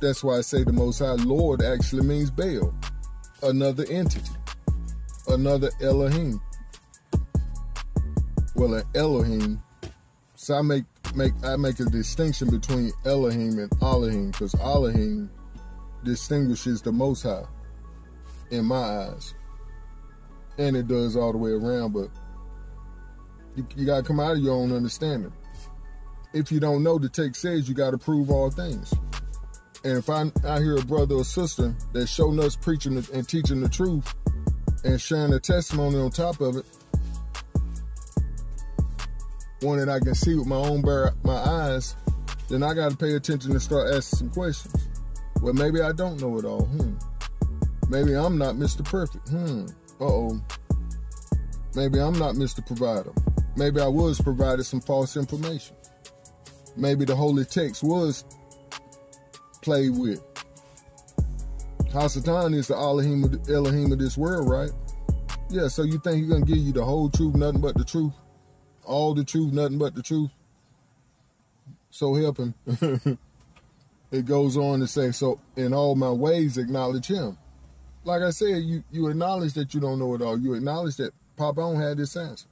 That's why I say the Most High Lord actually means Baal, another entity, another Elohim. Well, an Elohim. So I make make I make a distinction between Elohim and Elohim because Elohim distinguishes the Most High in my eyes, and it does all the way around. But you, you got to come out of your own understanding. If you don't know, the text says you got to prove all things. And if I, I hear a brother or sister that's showing us preaching and teaching the truth and sharing a testimony on top of it, one that I can see with my own bare my eyes, then I got to pay attention and start asking some questions. Well, maybe I don't know it all. Hmm. Maybe I'm not Mr. Perfect. Hmm. Uh oh. Maybe I'm not Mr. Provider. Maybe I was provided some false information. Maybe the holy text was played with. Hasatan is the Elohim of, the Elohim of this world, right? Yeah, so you think he's gonna give you the whole truth, nothing but the truth? All the truth, nothing but the truth? So help him. it goes on to say, so in all my ways acknowledge him. Like I said, you, you acknowledge that you don't know it all. You acknowledge that Papa don't have this answer.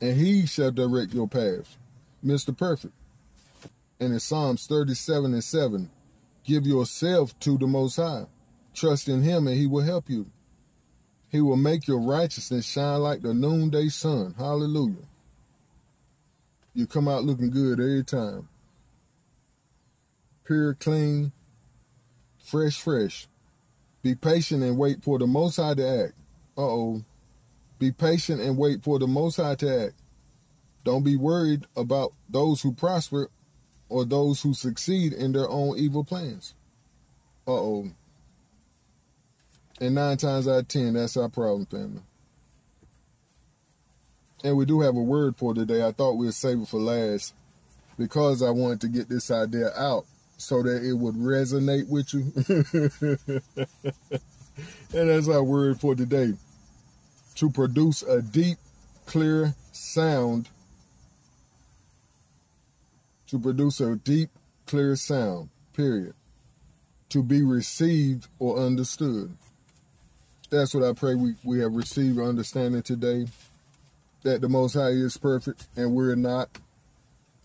And he shall direct your paths. Mr. Perfect. And in Psalms 37 and 7, give yourself to the Most High. Trust in him and he will help you. He will make your righteousness shine like the noonday sun. Hallelujah. You come out looking good every time. Pure, clean, fresh, fresh. Be patient and wait for the Most High to act. Uh-oh. Be patient and wait for the Most High to act. Don't be worried about those who prosper or those who succeed in their own evil plans. Uh-oh. And nine times out of ten, that's our problem, family. And we do have a word for today. I thought we'd save it for last because I wanted to get this idea out so that it would resonate with you. and that's our word for today. To produce a deep, clear sound to produce a deep, clear sound, period. To be received or understood. That's what I pray we, we have received understanding today. That the Most High is perfect and we're not.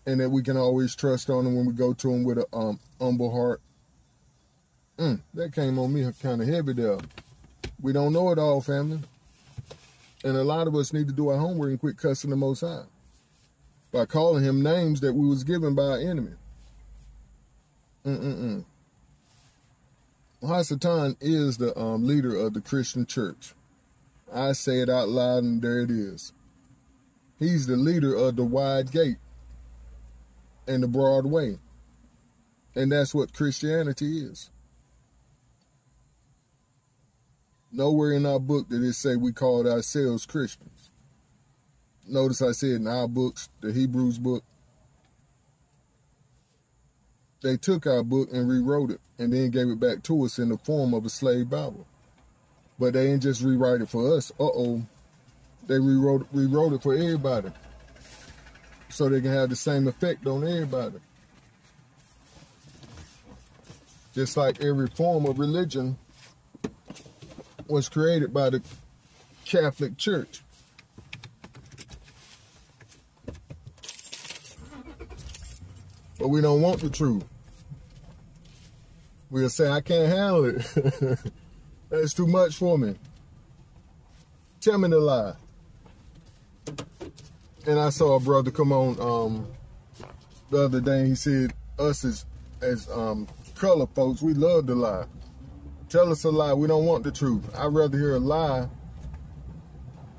And that we can always trust on Him when we go to Him with a um, humble heart. Mm, that came on me kind of heavy there. We don't know it all, family. And a lot of us need to do our homework and quit cussing the Most High by calling him names that we was given by our enemy. Mm-mm-mm. Hasatan is the um, leader of the Christian church. I say it out loud and there it is. He's the leader of the wide gate and the broad way. And that's what Christianity is. Nowhere in our book did it say we called ourselves Christians. Notice I said in our books, the Hebrews book, they took our book and rewrote it and then gave it back to us in the form of a slave Bible. But they didn't just rewrite it for us. Uh-oh. They rewrote, rewrote it for everybody. So they can have the same effect on everybody. Just like every form of religion was created by the Catholic Church. But we don't want the truth. We'll say, I can't handle it. That's too much for me. Tell me the lie. And I saw a brother come on um, the other day. He said, us as, as um, color folks, we love the lie. Tell us a lie. We don't want the truth. I'd rather hear a lie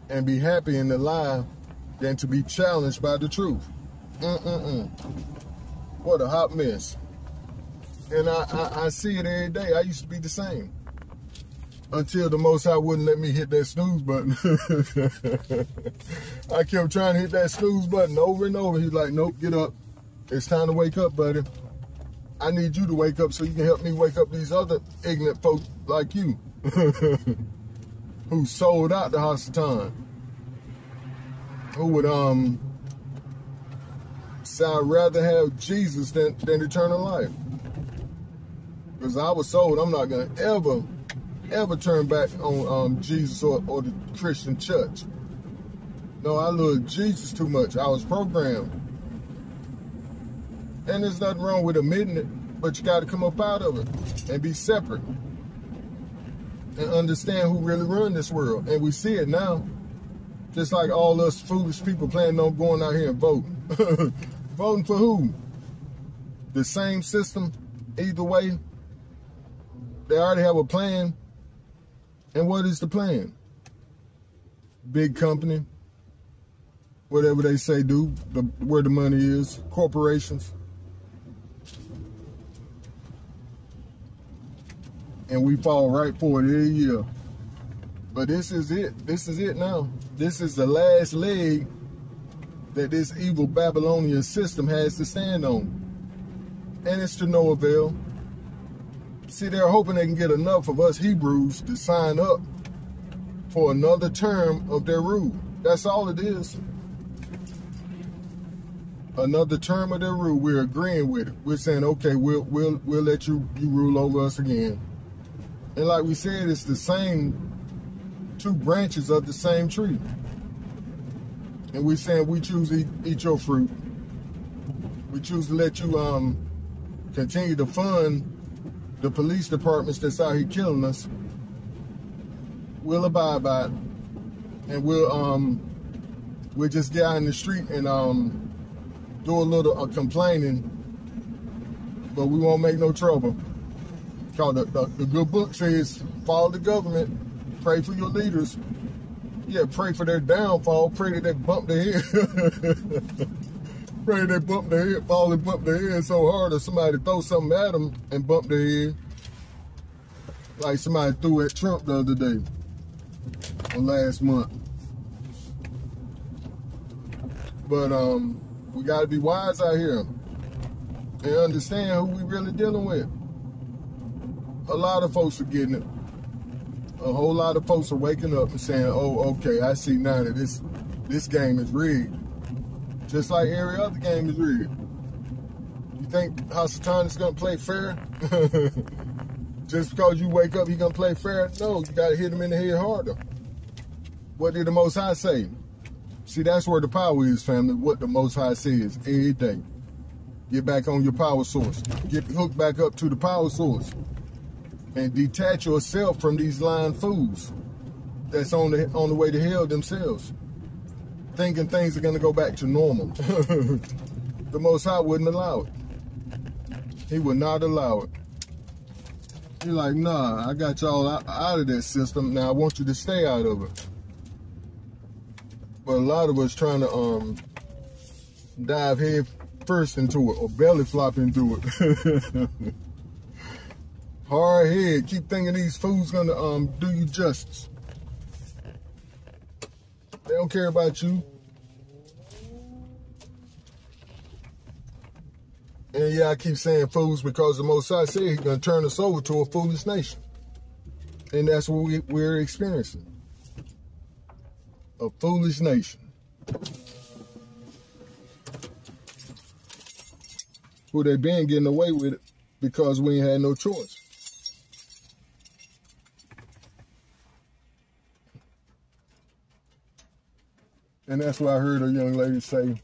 and be happy in the lie than to be challenged by the truth. Mm-mm-mm. What a hot mess. And I, I, I see it every day. I used to be the same. Until the Most High wouldn't let me hit that snooze button. I kept trying to hit that snooze button over and over. He's like, nope, get up. It's time to wake up, buddy. I need you to wake up so you can help me wake up these other ignorant folks like you. who sold out the Hasatan. Who would um so I'd rather have Jesus than, than eternal life. Because I was sold I'm not going to ever, ever turn back on um, Jesus or, or the Christian church. No, I love Jesus too much. I was programmed. And there's nothing wrong with admitting it, but you got to come up out of it and be separate and understand who really run this world. And we see it now. Just like all us foolish people planning on going out here and voting. voting for who? The same system, either way. They already have a plan. And what is the plan? Big company, whatever they say do, the, where the money is, corporations. And we fall right for it every year. But this is it. This is it now. This is the last leg that this evil Babylonian system has to stand on. And it's to no avail. See, they're hoping they can get enough of us Hebrews to sign up for another term of their rule. That's all it is. Another term of their rule. We're agreeing with it. We're saying, okay, we'll we'll we'll let you you rule over us again. And like we said, it's the same two branches of the same tree. And we're saying we choose to eat, eat your fruit. We choose to let you um, continue to fund the police departments that's out here killing us. We'll abide by it. And we'll um, we'll just get out in the street and um, do a little uh, complaining, but we won't make no trouble. Cause the, the, the good book says follow the government Pray for your leaders. Yeah, pray for their downfall. Pray that they bump their head. pray they bump their head, fall and bump their head so hard or somebody throw something at them and bump their head. Like somebody threw at Trump the other day or last month. But um, we got to be wise out here and understand who we really dealing with. A lot of folks are getting it a whole lot of folks are waking up and saying, "Oh, okay, I see now that this this game is rigged." Just like every other game is rigged. You think Hasatan is gonna play fair? Just because you wake up, he gonna play fair? No, you gotta hit him in the head harder. What did the Most High say? See, that's where the power is, family. What the Most High says every day. Get back on your power source. Get hooked back up to the power source and detach yourself from these lying fools that's on the on the way to hell themselves, thinking things are gonna go back to normal. the Most High wouldn't allow it. He would not allow it. He's like, nah, I got y'all out, out of that system. Now I want you to stay out of it. But a lot of us trying to um dive head first into it or belly flop into it. Hard head. Keep thinking these fools gonna um do you justice. They don't care about you. And yeah, I keep saying fools because the Most High said he's gonna turn us over to a foolish nation. And that's what we, we're experiencing. A foolish nation. Who they been getting away with it because we ain't had no choice. And that's what I heard a young lady say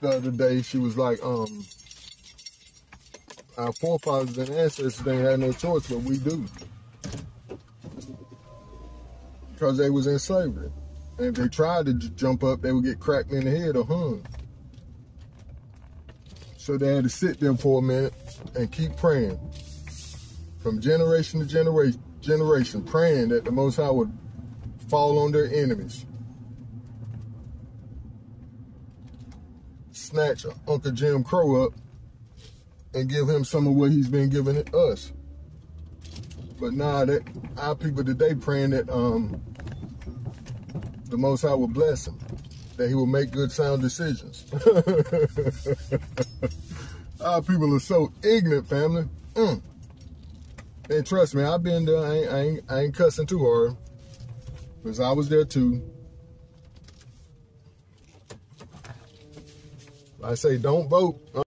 the other day. She was like, um, our forefathers and ancestors, they had no choice, but we do. Because they was in slavery. And if they tried to jump up, they would get cracked in the head or hung. So they had to sit there for a minute and keep praying. From generation to generation, generation, praying that the Most High would fall on their enemies. Snatch Uncle Jim Crow up and give him some of what he's been giving us. But now that our people today praying that um, the Most High will bless him, that he will make good sound decisions. our people are so ignorant, family. Mm. And trust me, I've been there. I ain't, I ain't, I ain't cussing too hard. Because I was there too. I say don't vote.